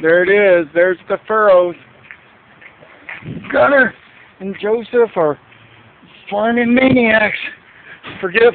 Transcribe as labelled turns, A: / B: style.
A: There it is. There's the furrows. Gunner and Joseph are farming maniacs. Forget